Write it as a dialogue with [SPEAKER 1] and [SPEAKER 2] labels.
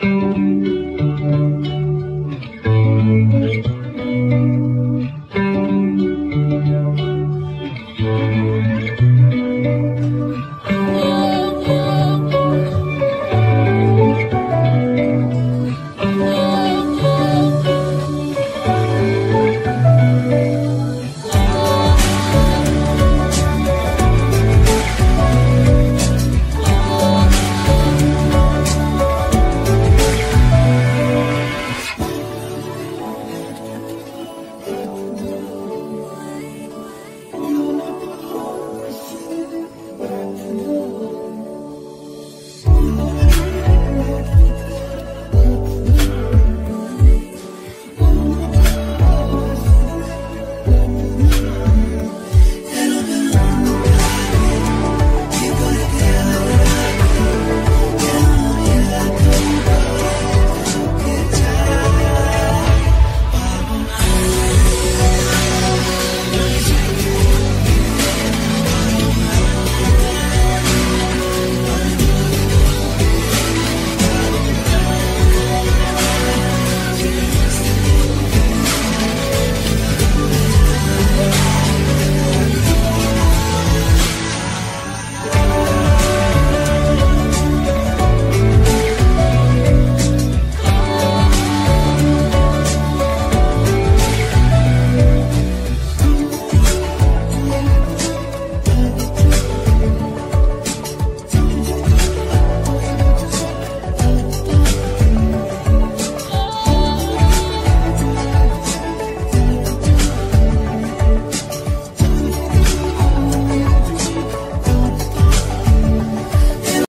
[SPEAKER 1] Música